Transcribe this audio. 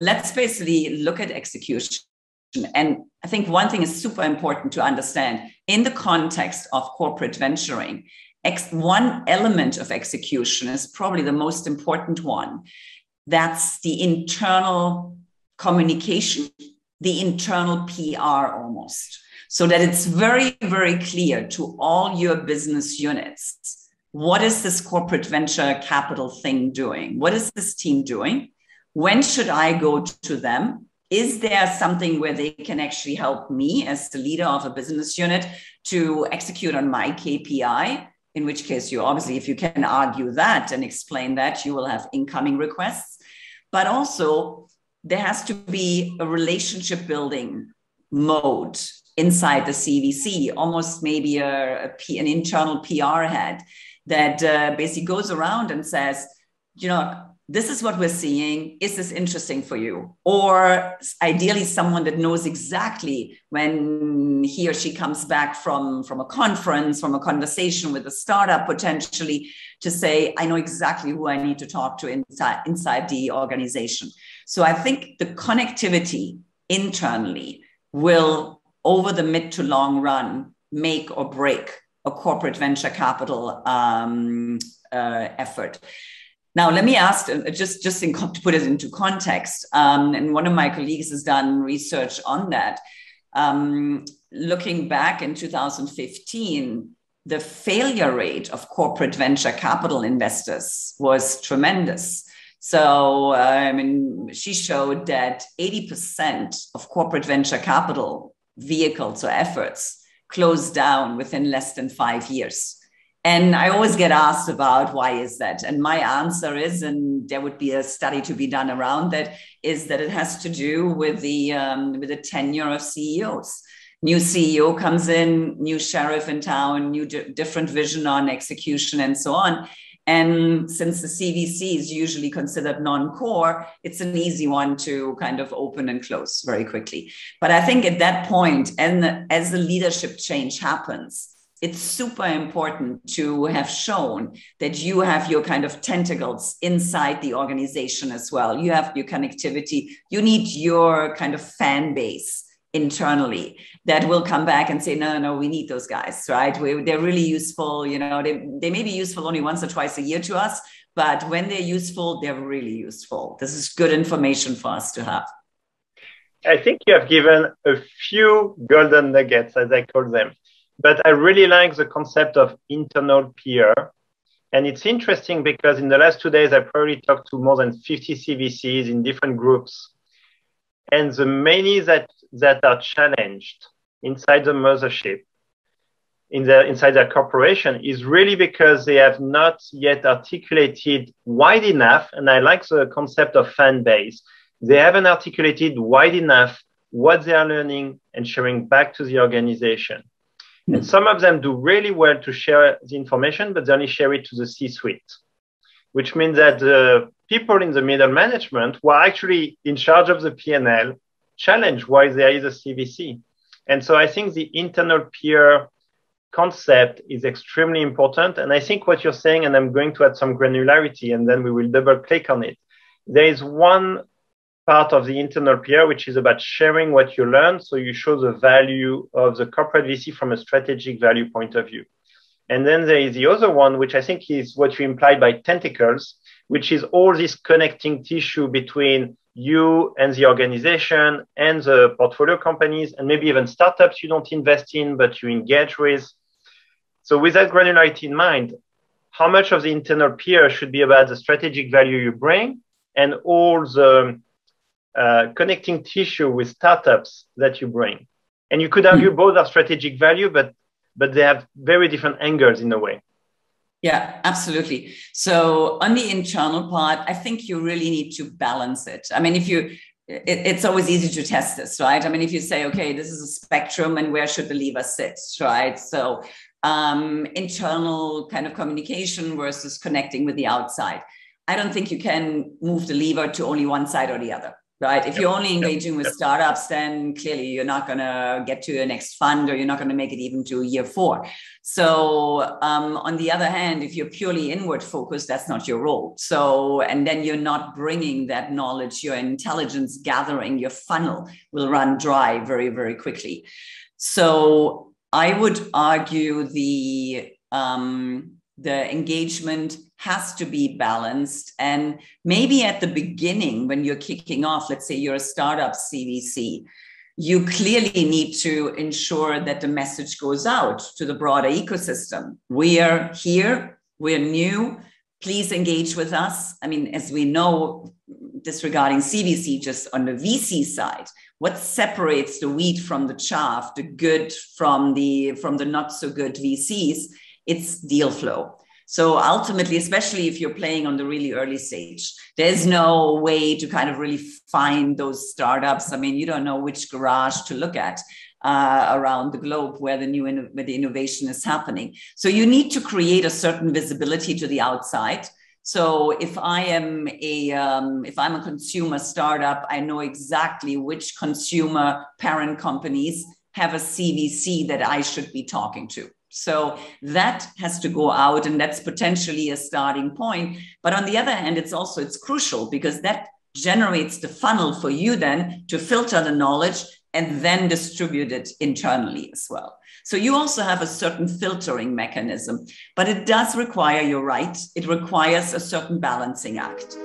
let's basically look at execution. And I think one thing is super important to understand in the context of corporate venturing. Ex- one element of execution is probably the most important one. That's the internal communication, the internal PR almost, so that it's very, very clear to all your business units what is this corporate venture capital thing doing? What is this team doing? When should I go to them? Is there something where they can actually help me as the leader of a business unit to execute on my KPI? In which case, you obviously, if you can argue that and explain that, you will have incoming requests. But also, there has to be a relationship building mode inside the CVC, almost maybe a, a P, an internal PR head that uh, basically goes around and says, you know, this is what we're seeing. Is this interesting for you? Or ideally, someone that knows exactly when he or she comes back from, from a conference, from a conversation with a startup potentially, to say, I know exactly who I need to talk to inside, inside the organization. So I think the connectivity internally will, over the mid to long run, make or break a corporate venture capital um, uh, effort. Now, let me ask, uh, just, just in, to put it into context, um, and one of my colleagues has done research on that. Um, looking back in 2015, the failure rate of corporate venture capital investors was tremendous. So, uh, I mean, she showed that 80% of corporate venture capital vehicles or efforts closed down within less than five years. And I always get asked about why is that? And my answer is, and there would be a study to be done around that, is that it has to do with the um, with the tenure of CEOs. New CEO comes in, new sheriff in town, new di- different vision on execution, and so on. And since the CVC is usually considered non core, it's an easy one to kind of open and close very quickly. But I think at that point, and as the leadership change happens, it's super important to have shown that you have your kind of tentacles inside the organization as well. You have your connectivity, you need your kind of fan base internally that will come back and say no no we need those guys right? We, they're really useful you know they, they may be useful only once or twice a year to us but when they're useful they're really useful. This is good information for us to have. I think you have given a few golden nuggets as i call them but i really like the concept of internal PR. And it's interesting because in the last two days i probably talked to more than 50 cvcs in different groups. And the many that that are challenged inside the mothership, in the, inside their corporation, is really because they have not yet articulated wide enough, and I like the concept of fan base, they haven't articulated wide enough what they are learning and sharing back to the organization. And some of them do really well to share the information, but they only share it to the C suite, which means that the people in the middle management who are actually in charge of the P&L challenge why there is a CVC. And so I think the internal PR concept is extremely important. And I think what you're saying, and I'm going to add some granularity and then we will double click on it. There is one part of the internal PR, which is about sharing what you learn. So you show the value of the corporate VC from a strategic value point of view. And then there is the other one, which I think is what you implied by tentacles, which is all this connecting tissue between you and the organization and the portfolio companies and maybe even startups you don't invest in but you engage with so with that granularity in mind how much of the internal PR should be about the strategic value you bring and all the uh, connecting tissue with startups that you bring and you could argue mm-hmm. both are strategic value but but they have very different angles in a way yeah, absolutely. So on the internal part, I think you really need to balance it. I mean, if you, it, it's always easy to test this, right? I mean, if you say, okay, this is a spectrum and where should the lever sit, right? So um, internal kind of communication versus connecting with the outside. I don't think you can move the lever to only one side or the other. Right? If you're only engaging with startups, then clearly you're not going to get to your next fund or you're not going to make it even to year four. So, um, on the other hand, if you're purely inward focused, that's not your role. So, and then you're not bringing that knowledge, your intelligence gathering, your funnel will run dry very, very quickly. So, I would argue the um, the engagement has to be balanced. And maybe at the beginning, when you're kicking off, let's say you're a startup CVC, you clearly need to ensure that the message goes out to the broader ecosystem. We are here, we're new, please engage with us. I mean, as we know, disregarding CVC, just on the VC side, what separates the wheat from the chaff, the good from the from the not so good VCs it's deal flow. So ultimately, especially if you're playing on the really early stage, there's no way to kind of really find those startups. I mean, you don't know which garage to look at uh, around the globe where the new where the innovation is happening. So you need to create a certain visibility to the outside. So if I am a um, if I'm a consumer startup, I know exactly which consumer parent companies have a CVC that I should be talking to. So that has to go out and that's potentially a starting point. But on the other hand, it's also it's crucial because that generates the funnel for you then to filter the knowledge and then distribute it internally as well. So you also have a certain filtering mechanism, but it does require, you're right, it requires a certain balancing act.